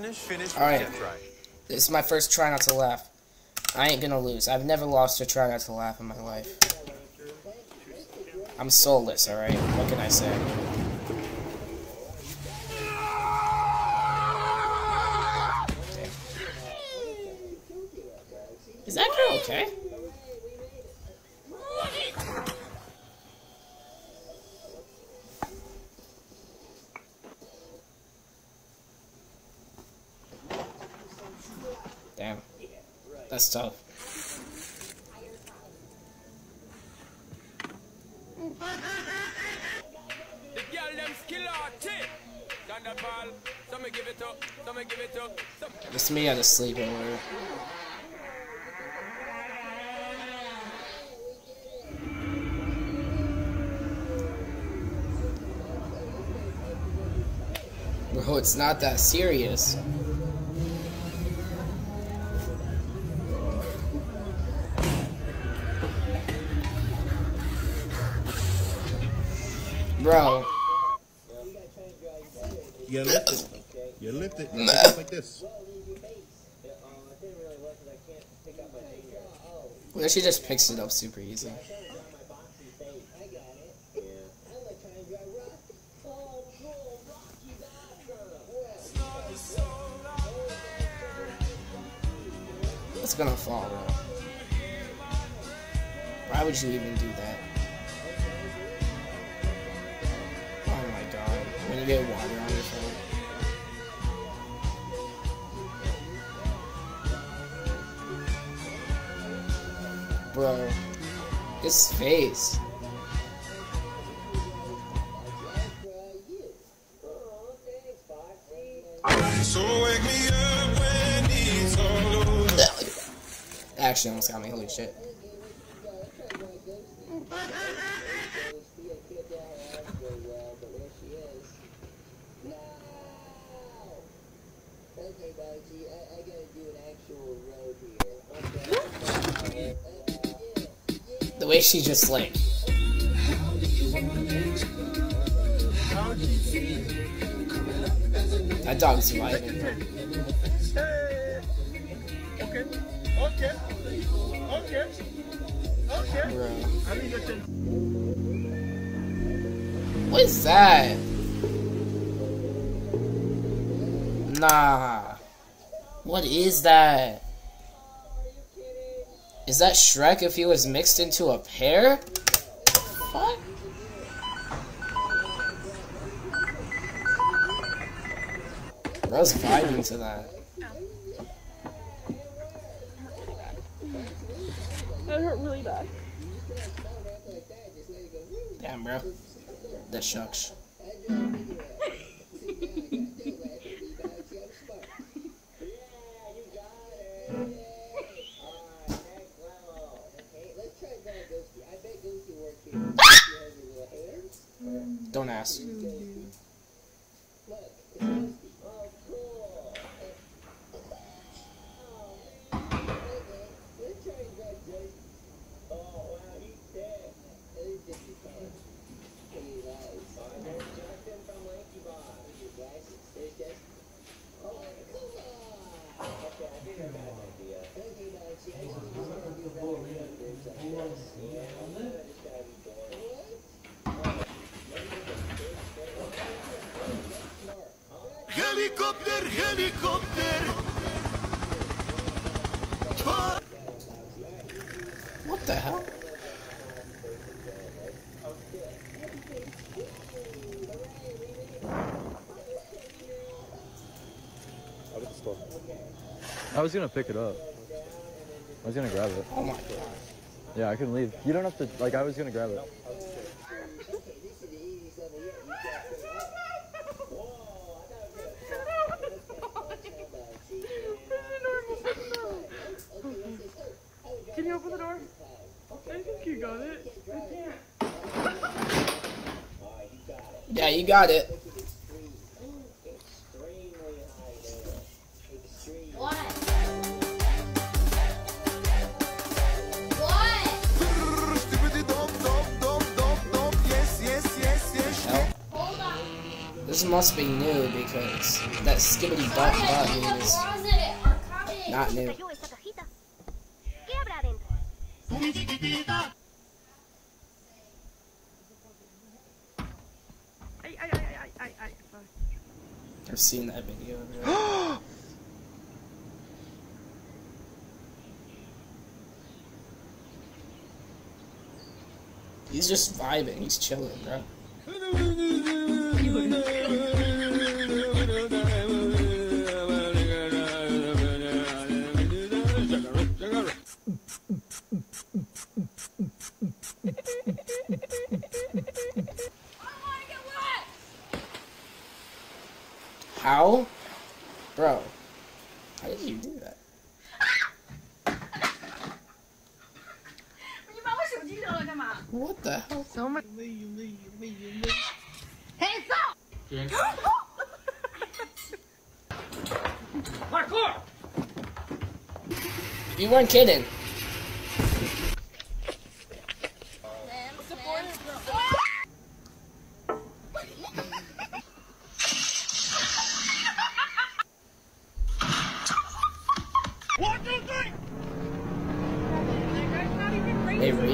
finish, finish. All right. That's right. This is my first try not to laugh. I ain't gonna lose. I've never lost a try not to laugh in my life. I'm soulless, alright? What can I say? Is that girl okay? Damn. That's tough. The girl them skill. Thunderball. Some me give it up. Some give it up. Some It's me at a sleepover. Bro, it's not that serious. Bro, You lift it. You lift it. You lift it like this. what if she just picks it up super easy? It's gonna fall, bro. Why would you even do that? Get water on your phone. Bro. His face. So wake me up when it's all over. Actually almost got me, holy shit. The way she just like That dog's surviving. Okay. Okay. Okay. Okay. What is that? Nah. What is that? Is that Shrek if he was mixed into a pear? Fuck? Bro's vibing to that. That hurt really bad. Damn, bro. That shucks. Don't Helikopter, helikopter. What the hell? I was gonna pick it up. I was gonna grab it. Oh my god. Yeah, I couldn't leave. You don't have to. Like, I was gonna grab it. You open the door? I think you got it. Yeah, you got it. What? What? Yes, yes, yes, yes. Hell. Hold on. This This must be new because that skibidi butt button is not new. I've seen that video. already. He's just vibing. He's chilling, bro. Bro, how did you do that? What the hell? So Parkour! You weren't kidding.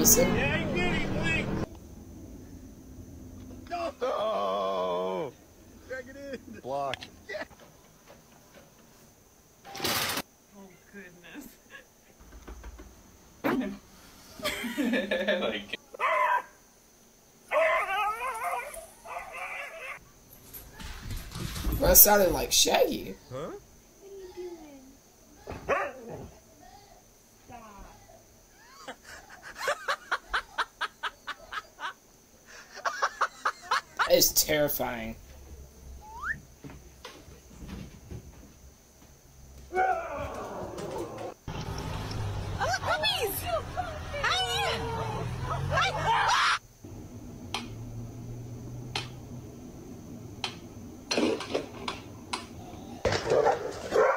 They racing? Yeah, you get him, Lee. No. Drag it in. Block. Oh, goodness. That sounded like Shaggy. That is terrifying.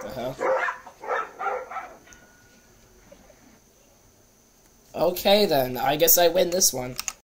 Uh-huh. Okay then, I guess I win this one.